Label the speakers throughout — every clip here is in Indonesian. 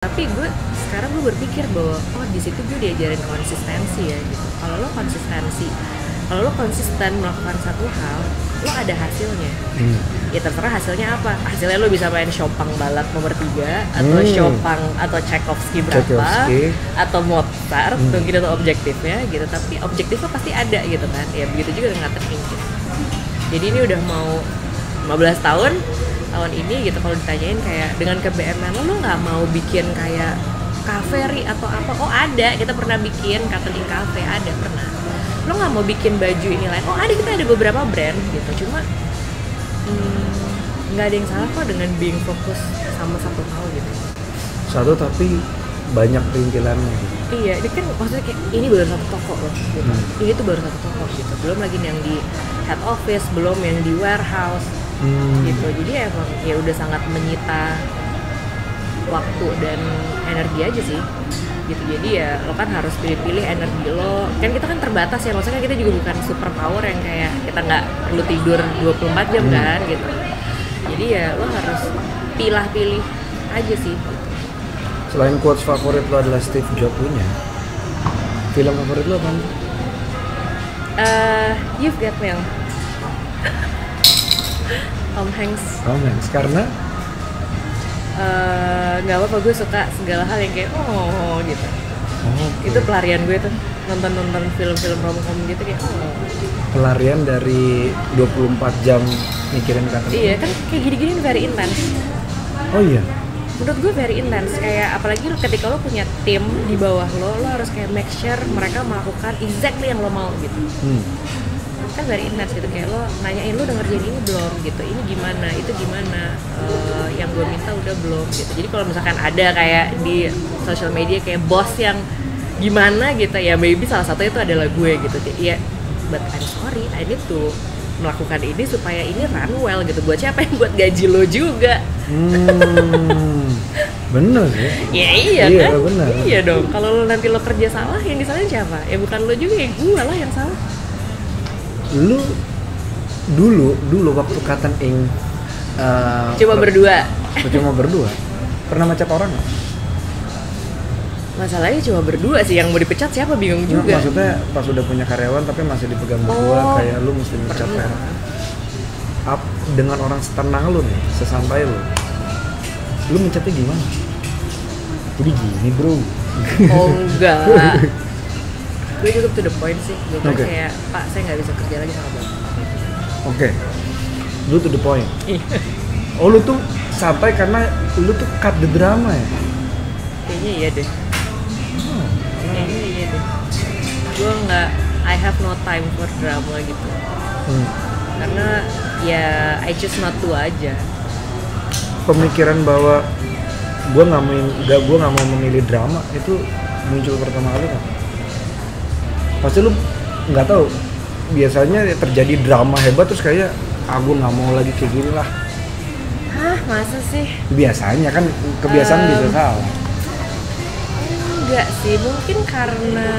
Speaker 1: tapi gue sekarang gue berpikir bahwa oh di situ gue diajarin konsistensi ya gitu kalau lo konsistensi kalau lo konsisten melakukan satu hal lo ada hasilnya
Speaker 2: Hmm.
Speaker 1: ya terserah hasilnya apa hasilnya lo bisa main Chopin balad nomor tiga atau
Speaker 2: Hmm.
Speaker 1: Chopin atau Tchaikovsky berapa
Speaker 2: Tchaikovsky.
Speaker 1: atau Mozart
Speaker 2: Hmm.
Speaker 1: mungkin itu objektifnya gitu tapi objektifnya pasti ada gitu kan ya begitu juga dengan gitu jadi ini udah mau 15 tahun tahun ini gitu kalau ditanyain kayak dengan ke BMN lo lo nggak mau bikin kayak cafe Ri, atau apa oh ada kita pernah bikin catering cafe ada pernah lo nggak mau bikin baju ini lain oh ada kita ada beberapa brand gitu cuma hmm, nggak ada yang salah kok dengan being fokus sama satu hal gitu
Speaker 2: Satu tapi banyak perintilannya.
Speaker 1: Iya, ini kan maksudnya kayak ini baru satu toko loh, gitu.
Speaker 2: Hmm.
Speaker 1: Ini tuh baru satu toko gitu. Belum lagi yang di head office, belum yang di warehouse
Speaker 2: Hmm.
Speaker 1: gitu. Jadi emang ya udah sangat menyita waktu dan energi aja sih. Gitu. Jadi ya lo kan harus pilih-pilih energi lo. Kan kita kan terbatas ya. Maksudnya kita juga bukan super power yang kayak kita nggak perlu tidur 24 jam
Speaker 2: Hmm.
Speaker 1: kan gitu. Jadi ya lo harus pilah-pilih aja sih.
Speaker 2: Selain quotes favorit lo adalah Steve Jobs punya, film favorit lo apa?
Speaker 1: Eh, you've got mail. Tom Hanks.
Speaker 2: Tom Hanks. Karena
Speaker 1: Eh, nggak apa-apa gue suka segala hal yang kayak oh gitu.
Speaker 2: oh,
Speaker 1: Itu pelarian gue tuh nonton nonton film-film romcom gitu kayak oh.
Speaker 2: pelarian dari 24 jam mikirin kata.
Speaker 1: Iya kan kayak gini-gini very intense.
Speaker 2: Oh iya.
Speaker 1: Menurut gue very intense kayak apalagi ketika lo punya tim di bawah lo, lo harus kayak make sure mereka melakukan exactly yang lo mau gitu.
Speaker 2: Hmm.
Speaker 1: Kan very intense gitu kayak lo nanyain lo udah ngerjain ini belum? Gitu. Ini gimana? Itu gimana? Eh, yang gue minta udah belum? Gitu. Jadi kalau misalkan ada kayak di social media kayak bos yang gimana gitu ya maybe salah satu itu adalah gue gitu. Ya but I'm sorry I need to melakukan ini supaya ini run well gitu. Buat siapa yang buat gaji lo juga?
Speaker 2: Hmm. Bener sih.
Speaker 1: ya iya,
Speaker 2: Iya,
Speaker 1: kan?
Speaker 2: benar.
Speaker 1: iya dong. Kalau lo nanti lo kerja salah yang disalahin siapa? Ya bukan lo juga ya gue lah yang salah
Speaker 2: Lu dulu dulu waktu Cotton Ink uh,
Speaker 1: coba
Speaker 2: per-
Speaker 1: berdua.
Speaker 2: Cuma berdua? Pernah macet orang nggak?
Speaker 1: masalahnya cuma berdua sih yang mau dipecat siapa bingung juga.
Speaker 2: maksudnya pas udah punya karyawan tapi masih dipegang berdua
Speaker 1: Oh,
Speaker 2: kayak lu mesti mecat up dengan orang setenang lu nih sesantai lu. Lu mencetnya gimana? Jadi gini bro.
Speaker 1: Oh enggak gue cukup to the point sih. Gue
Speaker 2: Oke.
Speaker 1: kayak pak saya nggak bisa kerja lagi sama bapak.
Speaker 2: Oke. Lu to the point.
Speaker 1: Iya.
Speaker 2: oh lu tuh santai karena lu tuh cut the drama ya?
Speaker 1: Kayaknya iya deh.
Speaker 2: Oh,
Speaker 1: kayaknya iya deh. Gue nggak I have no time for drama gitu.
Speaker 2: Hmm.
Speaker 1: karena ya I choose not to aja.
Speaker 2: Pemikiran bahwa gue nggak mau nggak gue nggak mau memilih drama itu muncul pertama kali kan pasti lu nggak tahu. Biasanya terjadi drama hebat terus kayak ah gue nggak mau lagi kayak gini lah.
Speaker 1: Hah? Masa sih?
Speaker 2: Biasanya kan kebiasaan
Speaker 1: Um,
Speaker 2: bisa salah
Speaker 1: enggak sih mungkin karena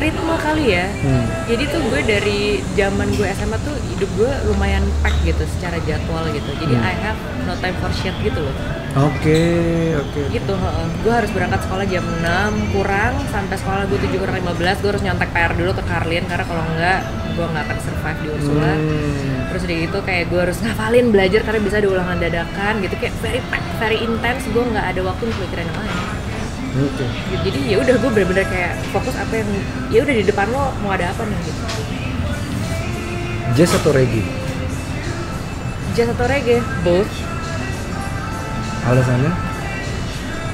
Speaker 1: ritme kali ya.
Speaker 2: Hmm.
Speaker 1: jadi tuh gue dari zaman gue SMA tuh hidup gue lumayan pack gitu secara jadwal gitu. Jadi
Speaker 2: Hmm.
Speaker 1: I have no time for shit gitu loh.
Speaker 2: Oke oke
Speaker 1: gitu heeh. gue harus berangkat sekolah jam 6 kurang. Sampai sekolah gue 7 kurang 15 gue harus nyontek PR dulu ke Karlin. Karena kalau enggak gue nggak akan survive di Ursula.
Speaker 2: Hmm.
Speaker 1: terus udah gitu kayak gue harus ngafalin belajar karena bisa ada ulangan dadakan gitu. Kayak very pack very intense. Gue nggak ada waktu untuk mikirin yang lain
Speaker 2: oke
Speaker 1: Gitu. jadi ya udah gue bener-bener kayak fokus apa yang ya udah di depan lo mau ada apa nih gitu.
Speaker 2: Jazz atau reggae?
Speaker 1: Jazz atau reggae? Both.
Speaker 2: Alasannya?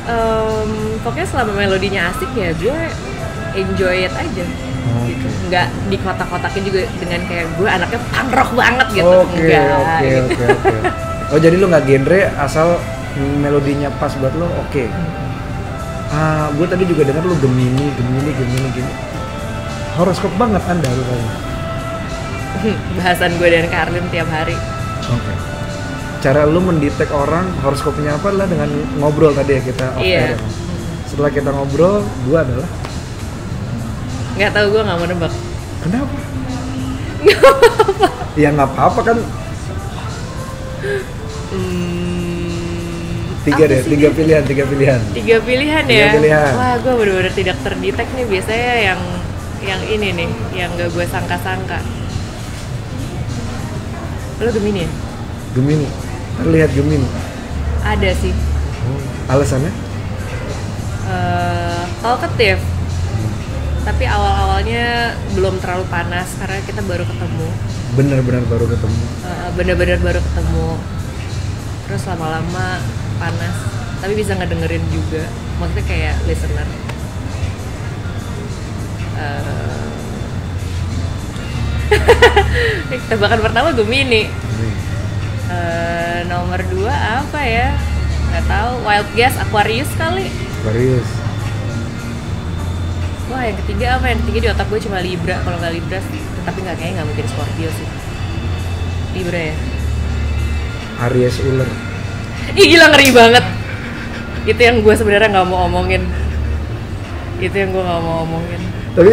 Speaker 1: Em, pokoknya selama melodinya asik ya gue enjoy it aja.
Speaker 2: Oke.
Speaker 1: gitu. nggak di kotak-kotakin juga dengan kayak gue anaknya punk rock banget gitu.
Speaker 2: Oke
Speaker 1: gitu.
Speaker 2: oke oke. Oh jadi lu nggak genre asal melodinya pas buat lo? Oke ah gue tadi juga dengar lu gemini gemini gemini gini horoskop banget anda lu kayaknya
Speaker 1: bahasan gue dan Karlin tiap hari.
Speaker 2: Oke. Cara lu mendetek orang horoskopnya apa adalah dengan ngobrol tadi ya kita off
Speaker 1: Iya.
Speaker 2: air ya. setelah kita ngobrol gue adalah?
Speaker 1: Nggak tahu gue nggak mau nebak.
Speaker 2: Kenapa? Ya nggak apa-apa kan tiga deh tiga
Speaker 1: dia?
Speaker 2: pilihan tiga pilihan.
Speaker 1: Tiga pilihan
Speaker 2: Tiga
Speaker 1: ya?
Speaker 2: pilihan.
Speaker 1: wah gue bener-bener tidak terdetek nih. Biasanya yang yang ini nih yang gak gue sangka-sangka. Lo gemini ya?
Speaker 2: Gemini. Terlihat Gemini.
Speaker 1: Ada sih.
Speaker 2: Alasannya?
Speaker 1: Eh talkative tapi awal-awalnya belum terlalu panas karena kita baru ketemu.
Speaker 2: Benar-benar baru ketemu.
Speaker 1: Eh, bener-bener baru ketemu. Terus lama-lama panas tapi bisa ngedengerin juga. Maksudnya kayak listener. Eh, tebakan pertama Gemini. Eh, nomor dua apa ya? Nggak tahu. Wild guess Aquarius kali.
Speaker 2: Aquarius.
Speaker 1: Wah yang ketiga apa? Yang ketiga di otak gue cuma Libra. Kalau nggak Libra tapi nggak kayaknya nggak mungkin Scorpio sih. Libra ya?
Speaker 2: Aries ular
Speaker 1: Ih gila ngeri banget. Itu yang gue sebenarnya nggak mau omongin. Itu yang gue nggak mau omongin.
Speaker 2: Tapi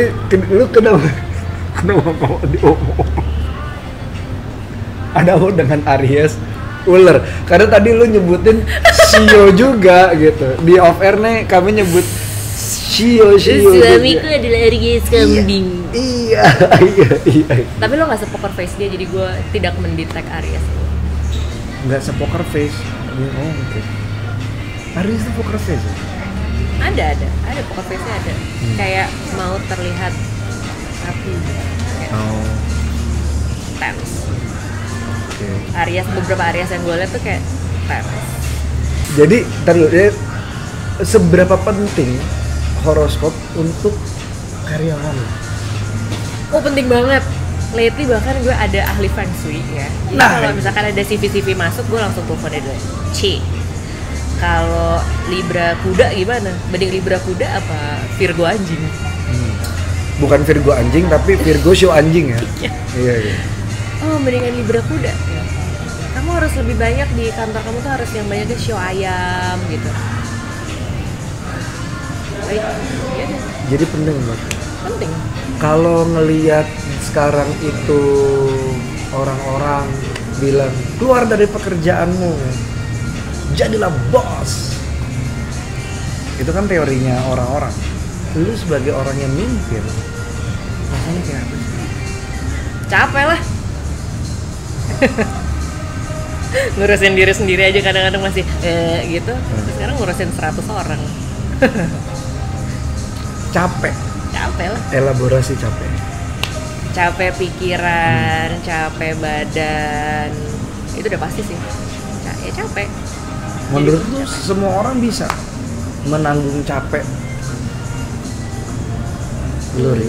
Speaker 2: lu kenapa? Kenapa mau diomong? Ada apa dengan Aries? Ular. Karena tadi lu nyebutin Shio juga gitu. Di off air nih kami nyebut Shio Shio
Speaker 1: Suamiku
Speaker 2: juga.
Speaker 1: adalah Aries kambing.
Speaker 2: Iya iya iya
Speaker 1: Tapi lo nggak sepoker face dia jadi gue tidak mendetek Aries.
Speaker 2: Nggak sepoker face oh oke. Aries itu poker face? Ya?
Speaker 1: Ada ada, ada poker face ada.
Speaker 2: Hmm.
Speaker 1: Kayak mau terlihat rapi.
Speaker 2: Oh.
Speaker 1: Tense
Speaker 2: oke.
Speaker 1: Aries, beberapa Aries yang gue liat tuh kayak tense
Speaker 2: jadi terus ya, seberapa penting horoskop untuk karyawan?
Speaker 1: Oh penting banget. Lately bahkan gue ada ahli feng shui ya. Jadi
Speaker 2: Nah.
Speaker 1: kalau misalkan ada CV-CV masuk, gue langsung telepon dia dulu. C. Kalau Libra kuda gimana? Mending Libra kuda apa Virgo anjing?
Speaker 2: Hmm. bukan Virgo anjing tapi Virgo show anjing ya
Speaker 1: Iya.
Speaker 2: iya iya
Speaker 1: Oh mendingan Libra kuda. Ya. Kamu harus lebih banyak di kantor kamu tuh harus yang banyaknya show ayam gitu. Baik, iya deh.
Speaker 2: jadi penting banget
Speaker 1: penting.
Speaker 2: kalau ngelihat sekarang itu orang-orang bilang keluar dari pekerjaanmu jadilah bos itu kan teorinya orang-orang lu sebagai orang yang mimpin rasanya kayak apa sih?
Speaker 1: Capek lah. ngurusin diri sendiri aja kadang-kadang masih eh gitu. Terus sekarang ngurusin 100 orang.
Speaker 2: capek
Speaker 1: Capek lah.
Speaker 2: elaborasi capek
Speaker 1: capek pikiran, capek badan, itu udah pasti sih. Ya capek.
Speaker 2: menurut lu semua orang bisa menanggung capek lu Ri?